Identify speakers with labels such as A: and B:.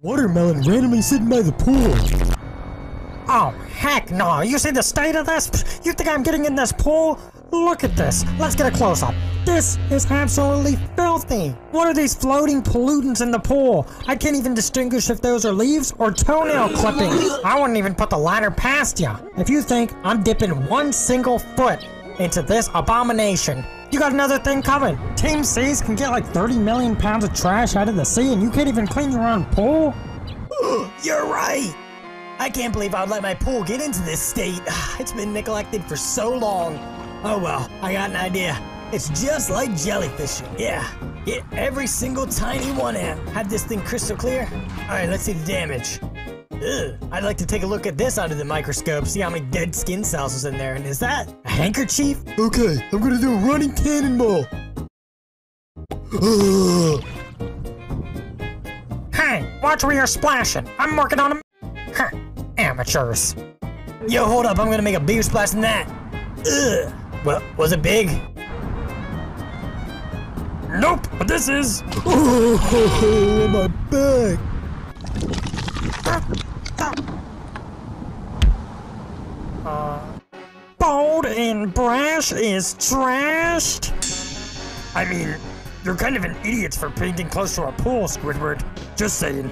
A: Watermelon randomly sitting by the pool.
B: Oh, heck no. You see the state of this? You think I'm getting in this pool? Look at this. Let's get a close up. This is absolutely filthy. What are these floating pollutants in the pool? I can't even distinguish if those are leaves or toenail clippings. I wouldn't even put the ladder past you. If you think I'm dipping one single foot into this abomination, you got another thing coming. Team Seas can get like 30 million pounds of trash out of the sea and you can't even clean your own pool?
C: You're right. I can't believe I'd let my pool get into this state. It's been neglected for so long. Oh well, I got an idea. It's just like jellyfishing. Yeah, get every single tiny one in. Have this thing crystal clear. All right, let's see the damage. Ugh, I'd like to take a look at this under the microscope, see how many dead skin cells is in there. And is that a handkerchief?
A: Okay, I'm gonna do a running cannonball. Ugh.
B: Hey, watch where you're splashing. I'm working on them. Huh, amateurs.
C: Yo, hold up, I'm gonna make a bigger splash than that. Ugh. Well, was it big?
B: Nope, but this is.
A: Oh, my back.
B: And brash is trashed. I mean, you're kind of an idiot for painting close to a pool, Squidward. Just saying.